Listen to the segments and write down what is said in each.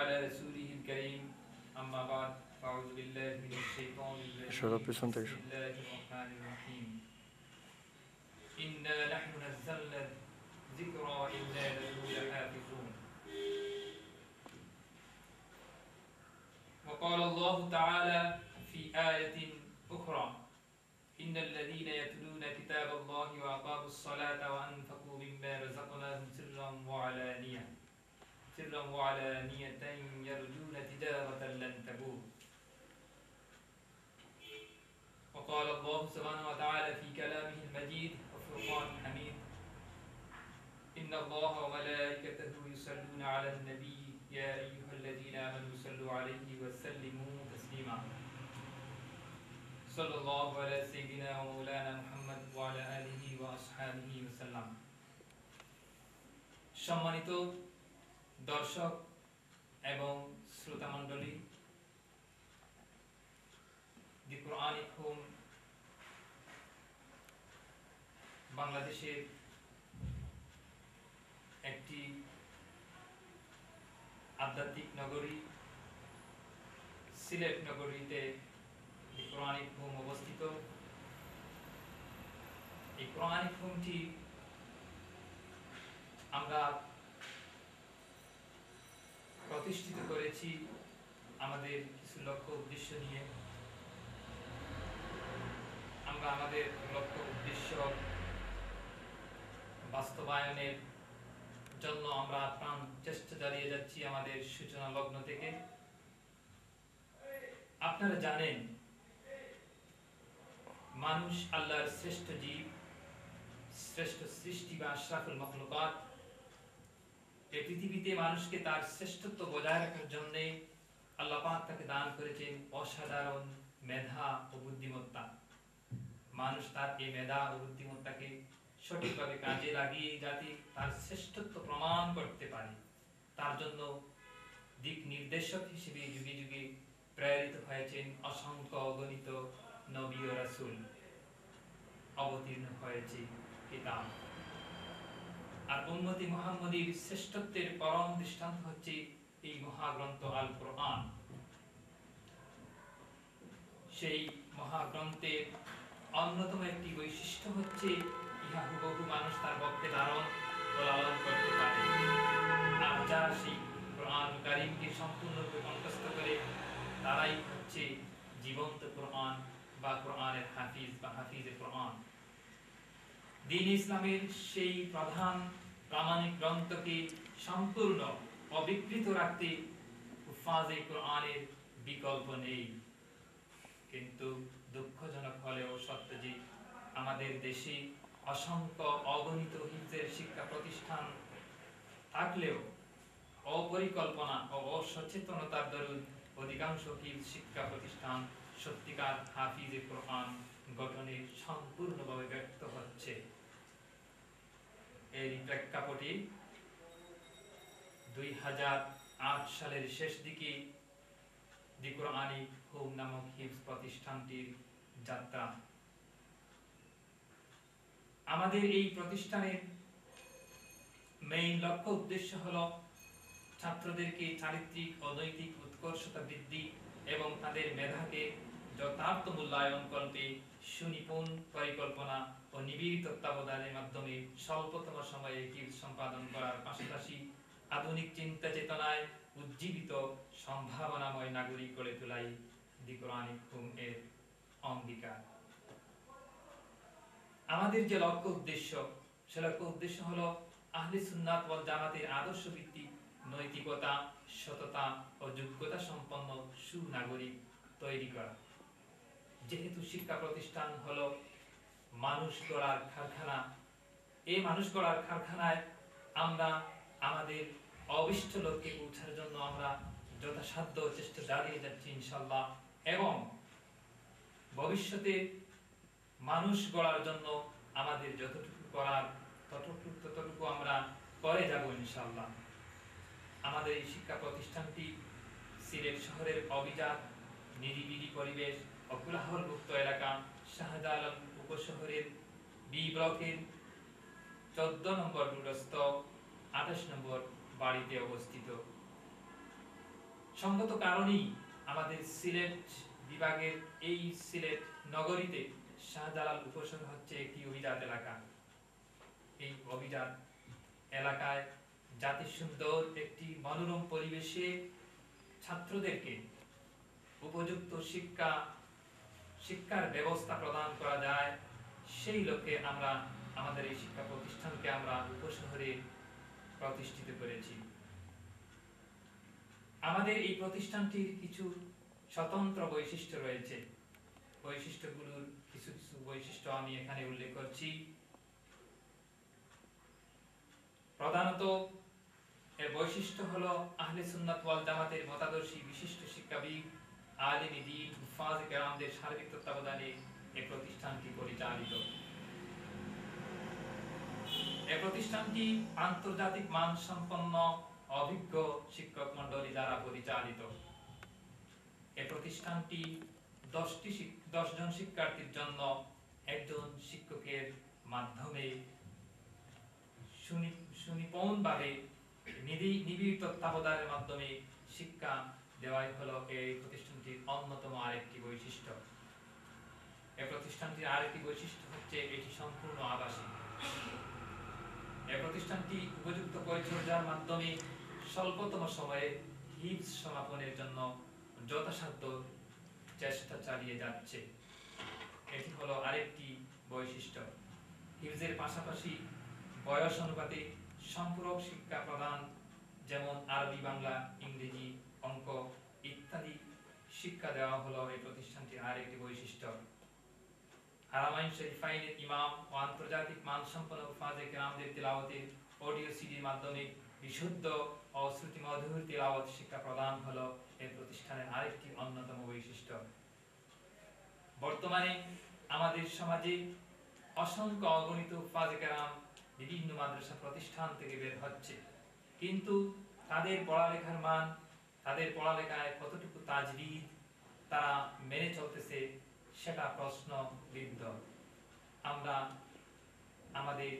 على رسوله الكريم. أما بعد فأعوذ بالله من الشيطان الرجيم. بسم الله الرحمن الرحيم. إنا نحن نزلنا الذكر وإنا له لحافظون. وقال الله تعالى في آية أخرى إن الذين يتلون كتاب الله وأقاموا الصلاة وأنفقوا مما رزقناهم سرا وعلانية. سرا وعلانية يرجون تجارة لن تبور وقال الله سبحانه وتعالى في كلامه المجيد وفرقان الحميد إن الله وملائكته يصلون على النبي يا أيها الذين آمنوا صلوا عليه وسلموا تسليما صلى الله على سيدنا ومولانا محمد وعلى آله وأصحابه وسلم সম্মানিত দর্শক এবং শ্রোতা মণ্ডলী দি বাংলাদেশের একটি আধ্যাত্মিক নগরী, সিলেট নগরীতে কোরআনিক হোম অবস্থিত। এই কোরআনিক হোমটি আমরা প্রতিষ্ঠিত করেছি আমাদের কিছু লক্ষ্য উদ্দেশ্য নিয়ে। আমরা আমাদের লক্ষ্য উদ্দেশ্য বাস্তবায়নের জন্য আমরা প্রাণ চেষ্টা চালিয়ে যাচ্ছি আমাদের সূচনা লগ্ন থেকে। আপনারা জানেন, মানুষ আল্লাহর শ্রেষ্ঠ জীব, শ্রেষ্ঠ সৃষ্টি বা আশরাফুল মখলুকাত এই পৃথিবীতে মানুষকে তার শ্রেষ্ঠত্ব বজায় রাখার জন্য আল্লাহ পাক তাকে দান করেছেন অসাধারণ মেধা ও বুদ্ধিমত্তা। মানুষ তার এই মেধা ও বুদ্ধিমত্তাকে সঠিকভাবে কাজে লাগিয়ে যাতে তার শ্রেষ্ঠত্ব প্রমাণ করতে পারে। তার জন্য দিক নির্দেশক হিসেবে যুগে যুগে প্রেরিত হয়েছেন অসংখ্য অগণিত নবী ও রাসূল। অবতীর্ণ হয়েছে কিতাব আর উম্মতি মুহাম্মদীর শ্রেষ্ঠত্বের পরম দৃষ্টান্ত হচ্ছে এই মহাগ্রন্থ আল কোরআন সেই মহাগ্রন্থের অন্যতম একটি বৈশিষ্ট্য হচ্ছে ইহা হুবহু মানুষ তার পক্ষে ধারণ ও লালন করতে পারে। আর যারা সেই কোরআন কারিমকে সম্পূর্ণরূপে কণ্ঠস্থ করে, তারাই হচ্ছে জীবন্ত কোরআন বা কোরআনের হাফিজ বা হাফিজে কোরআন। দিন ইসলামের সেই প্রধান প্রামাণিক গ্রন্থকে সম্পূর্ণ অবিকৃত রাখতে হুফাজে কোরআনের বিকল্প নেই। কিন্তু দুঃখজনক হলেও সত্য যে আমাদের দেশে অসংখ্য অগণিত হিফজের শিক্ষা প্রতিষ্ঠান থাকলেও অপরিকল্পনা ও অসচেতনতার দরুন অধিকাংশ হিফজ শিক্ষা প্রতিষ্ঠান সত্যিকার হাফিজে কোরআন গঠনে সম্পূর্ণভাবে ব্যর্থ হচ্ছে। এই প্রেক্ষাপটে দুই হাজার আট সালের শেষ দিকে হোম নামক হিফজ প্রতিষ্ঠানটির যাত্রা। আমাদের এই প্রতিষ্ঠানের মেইন লক্ষ্য উদ্দেশ্য হলো ছাত্রদেরকে চারিত্রিক ও নৈতিক উৎকর্ষতা বৃদ্ধি এবং তাদের মেধাকে যথার্থ মূল্যায়ন কল্পে সুনিপুণ পরিকল্পনা ও নিবিড় তত্ত্বাবধানের মাধ্যমে স্বল্পতম সময়ে সম্পাদন করার পাশাপাশি আধুনিক চিন্তা চেতনায় উজ্জীবিত সম্ভাবনাময় নাগরিক গড়ে তোলাই এর অঙ্গীকার। আমাদের যে লক্ষ্য উদ্দেশ্য, সে লক্ষ্য উদ্দেশ্য হলো আহলে সুন্নাত জামাতের আদর্শ ভিত্তিক নৈতিকতা, সততা ও যোগ্যতা সম্পন্ন সুনাগরিক তৈরি করা। যেহেতু শিক্ষা প্রতিষ্ঠান হলো মানুষ গড়ার কারখানা, এই মানুষ গড়ার কারখানায় আমরা আমাদের অবিষ্ট লক্ষ্যে পৌঁছার জন্য আমরা যথাসাধ্য চেষ্টা চালিয়ে যাচ্ছি ইনশাল্লাহ এবং ভবিষ্যতে মানুষ গড়ার জন্য আমাদের যতটুকু করার ততটুকু ততটুকু আমরা করে যাব ইনশাল্লাহ আমাদের এই শিক্ষা প্রতিষ্ঠানটি সিলেট শহরের অভিজাত নিরিবিলি পরিবেশ ও কোলাহলমুক্ত এলাকা, শাহজালাল উপশহরের বি ব্লকের চোদ্দ নম্বর দূরস্থ আঠাশ নম্বর বাড়িতে অবস্থিত। সঙ্গত কারণেই আমাদের সিলেট বিভাগের এই সিলেট নগরীতে শাহজালাল উপশহর হচ্ছে একটি অভিজাত এলাকা। এই অভিজাত এলাকায় জাতি সুন্দর একটি মনোরম পরিবেশে ছাত্রদেরকে উপযুক্ত শিক্ষা শিক্ষার ব্যবস্থা প্রদান করা যায়, সেই লক্ষ্যে আমরা, আমাদের এই শিক্ষা প্রতিষ্ঠানকে আমরা উপশহরে প্রতিষ্ঠিত করেছি। আমাদের এই প্রতিষ্ঠানটির কিছু স্বতন্ত্র বৈশিষ্ট্য রয়েছে। বৈশিষ্ট্যগুলোর কিছু কিছু বৈশিষ্ট্য আমি এখানে উল্লেখ করছি। প্রধানত, এর বৈশিষ্ট্য হলো আহলে সুন্নাত ওয়াল জামাতের মতাদর্শী বিশিষ্ট শিক্ষাবিদ আলিম সার্বিক তত্ত্বাবধানে এই প্রতিষ্ঠানটি পরিচালিত। এই প্রতিষ্ঠানটি আন্তর্জাতিক অভিজ্ঞ শিক্ষক মন্ডলী দ্বারা পরিচালিত। এই প্রতিষ্ঠানটি দশটি শিক্ষার্থীর জন্য একজন শিক্ষকের মাধ্যমে সুনি- নিবিড় তত্ত্বাবধানের মাধ্যমে শিক্ষা দেওয়াই হলো এই প্রতিষ্ঠানটির অন্যতম আরেকটি বৈশিষ্ট্য। এই প্রতিষ্ঠানটির আরেকটি বৈশিষ্ট্য হচ্ছে এটি সম্পূর্ণ আবাসিক। এই প্রতিষ্ঠানটি উপযুক্ত পরিচর্যার মাধ্যমে স্বল্পতম সময়ে হিপস সমাপনের জন্য যথাসাধ্য চেষ্টা চালিয়ে যাচ্ছে। এটি হলো আরেকটি বৈশিষ্ট্য। হিপসের পাশাপাশি বয়স অনুপাতে সম্পূরক শিক্ষা প্রদান, যেমন আরবি, বাংলা, ইংরেজি অঙ্ক ইত্যাদি শিক্ষা দেওয়া হলো এই প্রতিষ্ঠানটির আরেকটি বৈশিষ্ট্য। হারামাইন শরীফাইনের ইমাম ও আন্তর্জাতিক মানসম্পন্ন ফাজে কেরামদের তিলাওয়াতের অডিও সিডির মাধ্যমে বিশুদ্ধ ও শ্রুতি মধুর তিলাওয়াত শিক্ষা প্রদান হলো এই প্রতিষ্ঠানের আরেকটি অন্যতম বৈশিষ্ট্য। বর্তমানে আমাদের সমাজে অসংখ্য অগণিত ফাজে কেরাম বিভিন্ন মাদ্রাসা প্রতিষ্ঠান থেকে বের হচ্ছে। কিন্তু তাদের পড়ালেখার মান তাদের পড়ালেখায় কতটুকু তাজবিদ তারা মেনে চলতেছে, সেটা প্রশ্ন বিদ্ধ আমরা আমাদের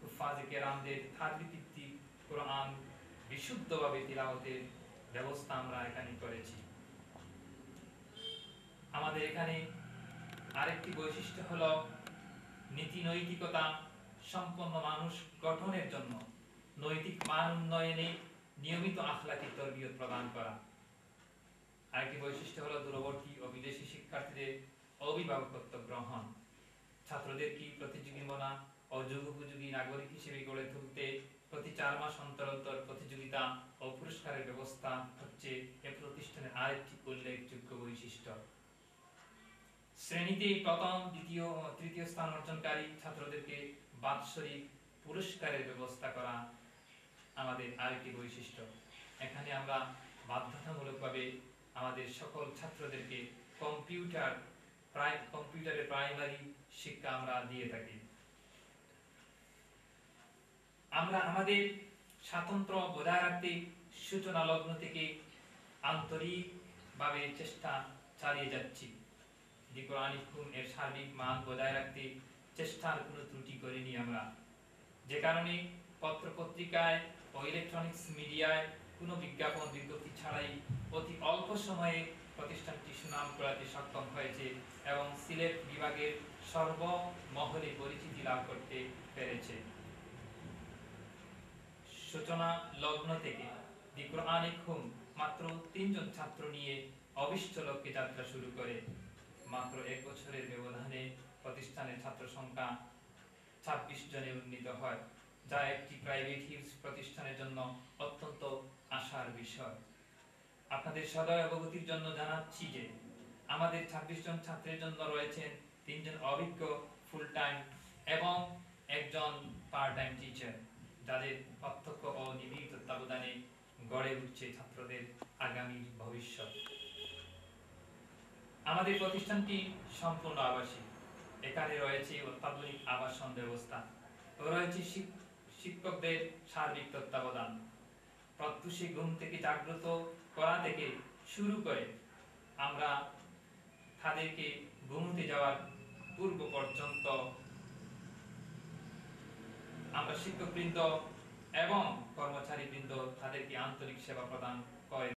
হুফাজে কেরামদের থাকবি ভিত্তিক কোরআন বিশুদ্ধভাবে তিলাওয়াতের ব্যবস্থা আমরা এখানে করেছি। আমাদের এখানে আরেকটি বৈশিষ্ট্য হলো নীতি নৈতিকতা সম্পন্ন মানুষ গঠনের জন্য। নৈতিক মান উন্নয়নে নিয়মিত আখলাকি তরবিয়ত প্রদান করা। আরেকটি বৈশিষ্ট্য হলো দূরবর্তী ও বিদেশি শিক্ষার্থীদের অভিভাবকত্ব গ্রহণ। ছাত্রদের কি প্রতিযোগিমনা ও যুগোপযোগী নাগরিক হিসেবে গড়ে তুলতে প্রতি চার মাস অন্তর অন্তর প্রতিযোগিতা ও পুরস্কারের ব্যবস্থা হচ্ছে এ প্রতিষ্ঠানের আরেকটি উল্লেখযোগ্য বৈশিষ্ট্য। শ্রেণীতে প্রথম, দ্বিতীয় তৃতীয় স্থান অর্জনকারী ছাত্রদেরকে বাৎসরিক পুরস্কারের ব্যবস্থা করা আমাদের আরেকটি বৈশিষ্ট্য। এখানে আমরা বাধ্যতামূলকভাবে আমাদের সকল ছাত্রদেরকে কম্পিউটার প্রায় কম্পিউটারে প্রাইমারি শিক্ষা আমরা দিয়ে থাকি। আমরা আমাদের স্বাতন্ত্র্য বজায় রাখতে সূচনা লগ্ন থেকে আন্তরিকভাবে চেষ্টা চালিয়ে যাচ্ছি। কোরআনিক এর সার্বিক মান বজায় রাখতে চেষ্টার কোনো ত্রুটি করিনি আমরা। যে কারণে পত্র পত্রিকায় ও ইলেকট্রনিক্স মিডিয়ায় কোনো বিজ্ঞাপন, বিজ্ঞপ্তি ছাড়াই অতি অল্প সময়ে প্রতিষ্ঠানটি সুনাম করাতে সক্ষম হয়েছে এবং সিলেট বিভাগের সর্বমহলে পরিচিতি লাভ করতে পেরেছে। সূচনা লগ্ন থেকে দি কোরআনিক হুম মাত্র তিনজন ছাত্র নিয়ে অবিষ্ট লক্ষ্যে যাত্রা শুরু করে। মাত্র এক বছরের ব্যবধানে প্রতিষ্ঠানের ছাত্র সংখ্যা ছাব্বিশ জনে উন্নীত হয়। যা একটি প্রাইভেট হিউজ প্রতিষ্ঠানের জন্য অত্যন্ত আশার বিষয়। আপনাদের সদয় অবগতির জন্য জানাচ্ছি যে, আমাদের ছাব্বিশ জন ছাত্রের জন্য রয়েছেন তিনজন অভিজ্ঞ ফুল টাইম এবং একজন পার্ট টাইম টিচার যাদের প্রত্যক্ষ ও নিবিড় তত্ত্বাবধানে গড়ে উঠছে ছাত্রদের আগামী ভবিষ্যৎ। আমাদের প্রতিষ্ঠানটি সম্পূর্ণ আবাসিক। এখানে রয়েছে অত্যাধুনিক আবাসন ব্যবস্থা রয়েছে শিক্ষকদের সার্বিক তত্ত্বাবধান। প্রত্যুষে ঘুম থেকে জাগ্রত করা থেকে শুরু করে আমরা তাদেরকে ঘুমোতে যাওয়ার পূর্ব পর্যন্ত আমরা শিক্ষকবৃন্দ এবং কর্মচারীবৃন্দ তাদেরকে আন্তরিক সেবা প্রদান করে